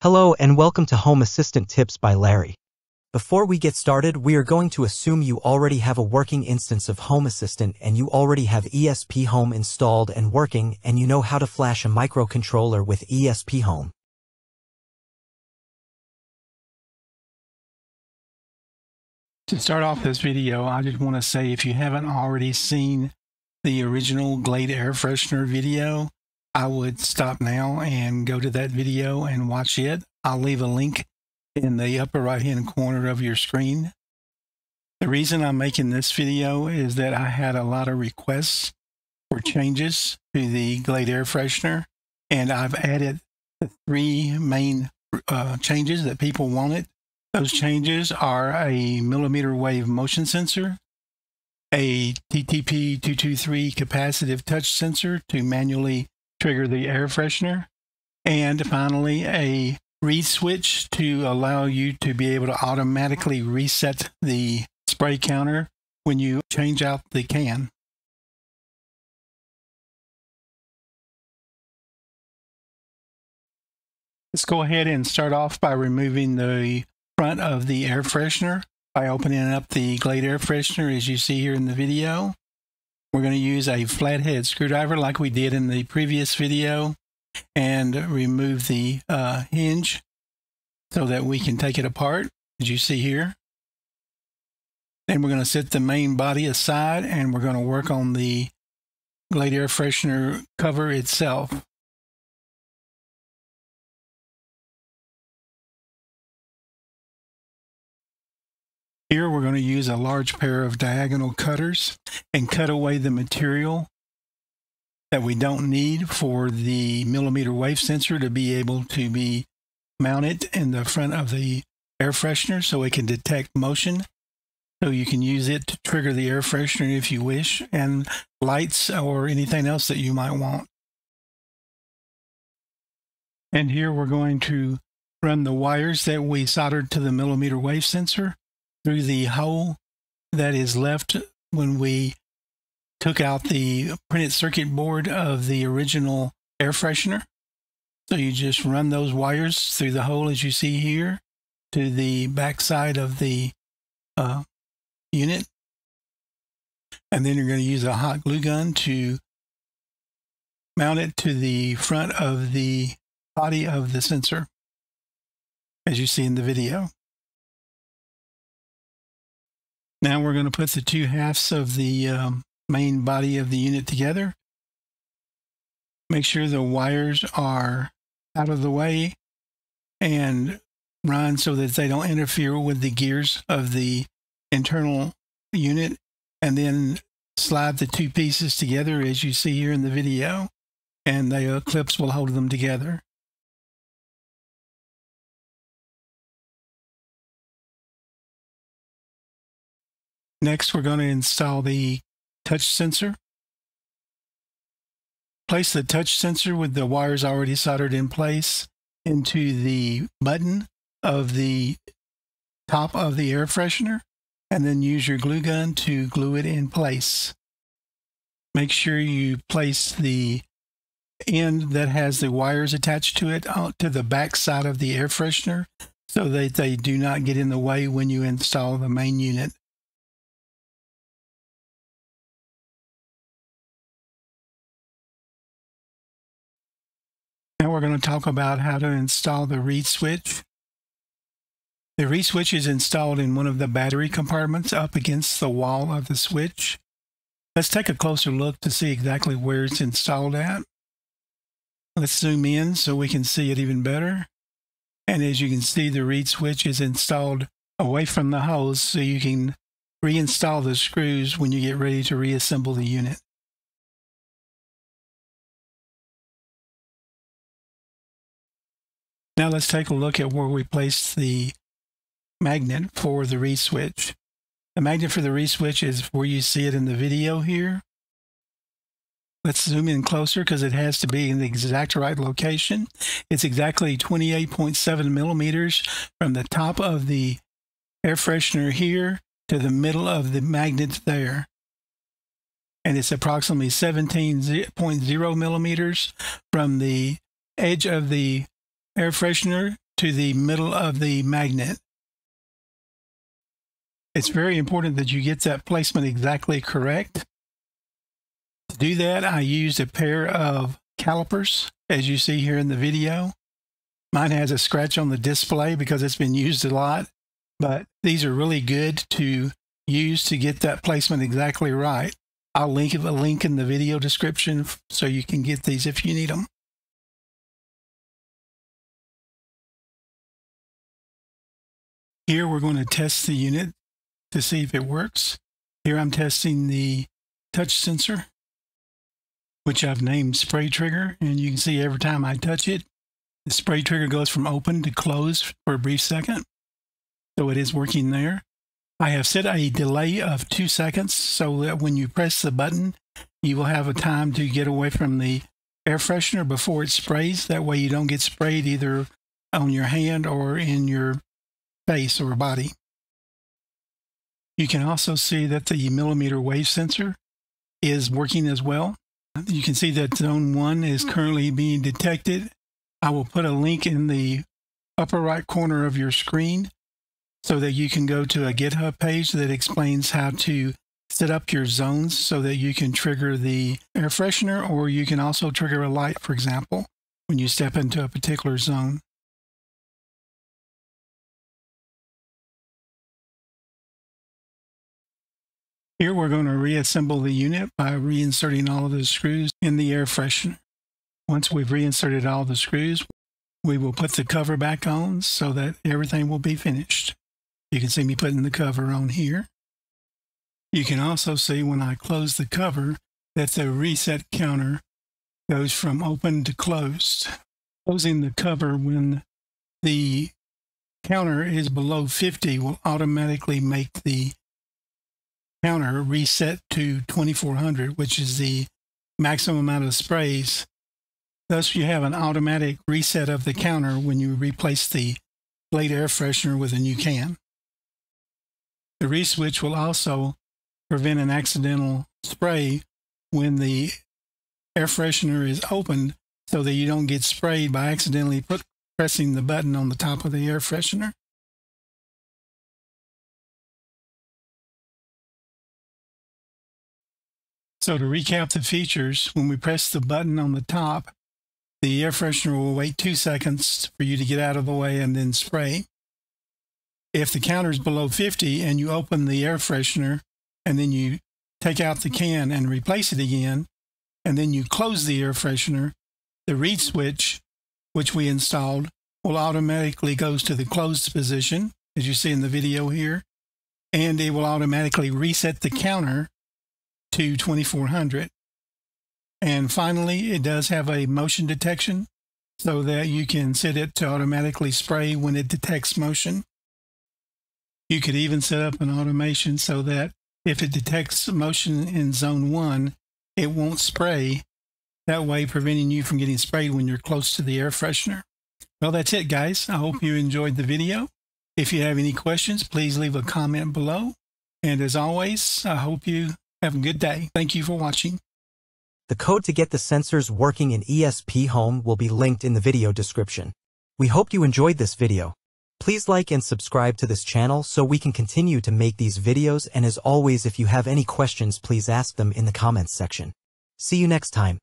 Hello and welcome to Home Assistant Tips by Larry. Before we get started, we are going to assume you already have a working instance of Home Assistant and you already have ESP Home installed and working and you know how to flash a microcontroller with ESP Home. To start off this video, I just want to say if you haven't already seen the original Glade air freshener video, I would stop now and go to that video and watch it. I'll leave a link in the upper right hand corner of your screen. The reason I'm making this video is that I had a lot of requests for changes to the Glade air freshener and I've added the three main uh, changes that people wanted. Those changes are a millimeter wave motion sensor, a TTP223 capacitive touch sensor to manually trigger the air freshener, and finally a reed switch to allow you to be able to automatically reset the spray counter when you change out the can. Let's go ahead and start off by removing the front of the air freshener by opening up the Glade air freshener as you see here in the video. We're going to use a flathead screwdriver like we did in the previous video and remove the uh, hinge so that we can take it apart as you see here. Then we're going to set the main body aside and we're going to work on the Glade air freshener cover itself. Here we're going to use a large pair of diagonal cutters and cut away the material that we don't need for the millimeter wave sensor to be able to be mounted in the front of the air freshener so it can detect motion. So you can use it to trigger the air freshener if you wish and lights or anything else that you might want. And here we're going to run the wires that we soldered to the millimeter wave sensor through the hole that is left when we took out the printed circuit board of the original air freshener. So you just run those wires through the hole as you see here to the back side of the uh, unit. And then you're going to use a hot glue gun to mount it to the front of the body of the sensor, as you see in the video. Now we're going to put the two halves of the um, main body of the unit together. Make sure the wires are out of the way and run so that they don't interfere with the gears of the internal unit and then slide the two pieces together as you see here in the video and the clips will hold them together. Next, we're going to install the touch sensor. Place the touch sensor with the wires already soldered in place into the button of the top of the air freshener and then use your glue gun to glue it in place. Make sure you place the end that has the wires attached to it to the back side of the air freshener so that they do not get in the way when you install the main unit. Now we're going to talk about how to install the reed switch. The reed switch is installed in one of the battery compartments up against the wall of the switch. Let's take a closer look to see exactly where it's installed at. Let's zoom in so we can see it even better. And as you can see, the reed switch is installed away from the hose so you can reinstall the screws when you get ready to reassemble the unit. Now let's take a look at where we placed the magnet for the reed switch. The magnet for the reed switch is where you see it in the video here. Let's zoom in closer because it has to be in the exact right location. It's exactly 28.7 millimeters from the top of the air freshener here to the middle of the magnet there. And it's approximately 17.0 millimeters from the edge of the air freshener to the middle of the magnet. It's very important that you get that placement exactly correct. To do that, I used a pair of calipers, as you see here in the video. Mine has a scratch on the display because it's been used a lot, but these are really good to use to get that placement exactly right. I'll link a link in the video description so you can get these if you need them. Here we're going to test the unit to see if it works. Here I'm testing the touch sensor, which I've named spray trigger. And you can see every time I touch it, the spray trigger goes from open to close for a brief second. So it is working there. I have set a delay of two seconds so that when you press the button, you will have a time to get away from the air freshener before it sprays. That way you don't get sprayed either on your hand or in your face or body. You can also see that the millimeter wave sensor is working as well. You can see that zone one is hmm. currently being detected. I will put a link in the upper right corner of your screen so that you can go to a GitHub page that explains how to set up your zones so that you can trigger the air freshener or you can also trigger a light, for example, when you step into a particular zone. Here we're going to reassemble the unit by reinserting all of the screws in the air freshener. Once we've reinserted all the screws, we will put the cover back on so that everything will be finished. You can see me putting the cover on here. You can also see when I close the cover that the reset counter goes from open to closed. Closing the cover when the counter is below 50 will automatically make the counter reset to 2400, which is the maximum amount of sprays. Thus, you have an automatic reset of the counter when you replace the Glade air freshener with a new can. The reed switch will also prevent an accidental spray when the air freshener is opened so that you don't get sprayed by accidentally put, pressing the button on the top of the air freshener. So to recap the features, when we press the button on the top, the air freshener will wait two seconds for you to get out of the way and then spray. If the counter is below 50 and you open the air freshener and then you take out the can and replace it again, and then you close the air freshener, the reed switch, which we installed, will automatically goes to the closed position, as you see in the video here, and it will automatically reset the counter to 2400. And finally, it does have a motion detection so that you can set it to automatically spray when it detects motion. You could even set up an automation so that if it detects motion in zone one, it won't spray. That way, preventing you from getting sprayed when you're close to the air freshener. Well, that's it, guys. I hope you enjoyed the video. If you have any questions, please leave a comment below. And as always, I hope you have a good day. Thank you for watching. The code to get the sensors working in ESP Home will be linked in the video description. We hope you enjoyed this video. Please like and subscribe to this channel so we can continue to make these videos and as always if you have any questions please ask them in the comments section. See you next time.